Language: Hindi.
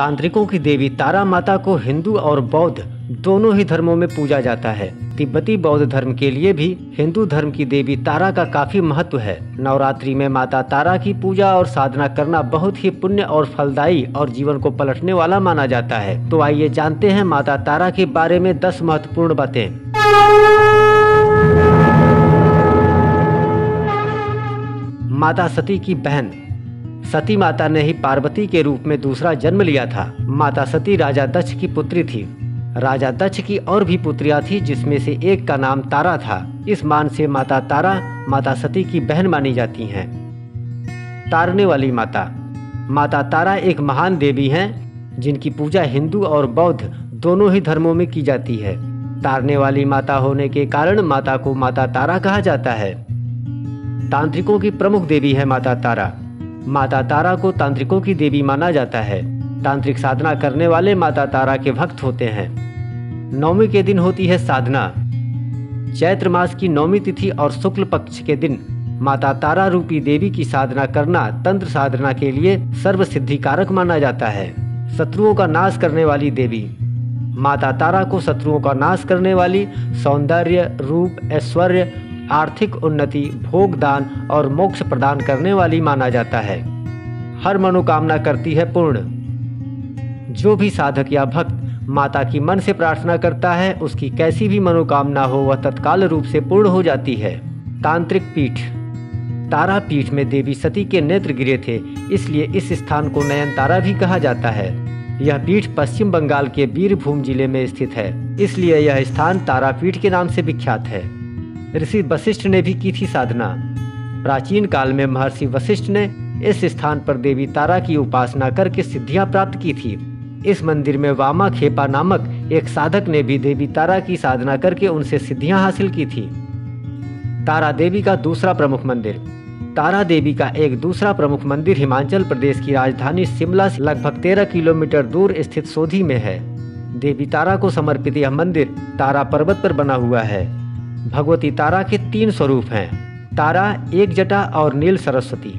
तांत्रिकों की देवी तारा माता को हिंदू और बौद्ध दोनों ही धर्मों में पूजा जाता है। तिब्बती बौद्ध धर्म के लिए भी हिंदू धर्म की देवी तारा का काफ़ी महत्व है। नवरात्रि में माता तारा की पूजा और साधना करना बहुत ही पुण्य और फलदायी और जीवन को पलटने वाला माना जाता है। तो आइए जानते हैं माता तारा के बारे में दस महत्वपूर्ण बातें। माता सती की बहन सती माता ने ही पार्वती के रूप में दूसरा जन्म लिया था। माता सती राजा दक्ष की पुत्री थी। राजा दक्ष की और भी पुत्रियाँ थी, जिसमें से एक का नाम तारा था। इस मान से माता तारा, माता सती की बहन मानी जाती हैं। तारने वाली माता। माता तारा एक महान देवी हैं, जिनकी पूजा हिंदू और बौद्ध दोनों ही धर्मों में की जाती है। तारने वाली माता होने के कारण माता को माता तारा कहा जाता है। तांत्रिकों की प्रमुख देवी है माता तारा। माता तारा को तांत्रिकों की देवी माना जाता है। तांत्रिक साधना करने वाले माता तारा के भक्त होते हैं। नौमी के दिन होती है साधना। चैत्र मास की नौमी तिथि और शुक्ल पक्ष के दिन माता तारा रूपी देवी की साधना करना तंत्र साधना के लिए सर्व सिद्धिकारक माना जाता है। शत्रुओं का नाश करने वाली देवी। माता तारा को शत्रुओं का नाश करने वाली सौंदर्य, रूप, ऐश्वर्य आर्थिक उन्नति भोग दान और मोक्ष प्रदान करने वाली माना जाता है। हर मनोकामना करती है पूर्ण। जो भी साधक या भक्त माता की मन से प्रार्थना करता है, उसकी कैसी भी मनोकामना हो, वह तत्काल रूप से पूर्ण हो जाती है। तांत्रिक पीठ। तारा पीठ में देवी सती के नेत्र गिरे थे, इसलिए इस स्थान को नयन तारा भी कहा जाता है। यह पीठ पश्चिम बंगाल के बीरभूम ज़िले में स्थित है, इसलिए यह स्थान तारापीठ के नाम से विख्यात है। ऋषि वशिष्ठ ने भी की थी साधना। प्राचीन काल में महर्षि वशिष्ठ ने इस स्थान पर देवी तारा की उपासना करके सिद्धियाँ प्राप्त की थी। इस मंदिर में वामा खेपा नामक एक साधक ने भी देवी तारा की साधना करके उनसे सिद्धियाँ हासिल की थी। तारा देवी का दूसरा प्रमुख मंदिर। तारा देवी का एक दूसरा प्रमुख मंदिर हिमाचल प्रदेश की राजधानी शिमला से लगभग तेरह किलोमीटर दूर स्थित सोधी में है। देवी तारा को समर्पित यह मंदिर तारा पर्वत पर बना हुआ है। भगवती तारा के तीन स्वरूप हैं तारा एक जटा और नील सरस्वती।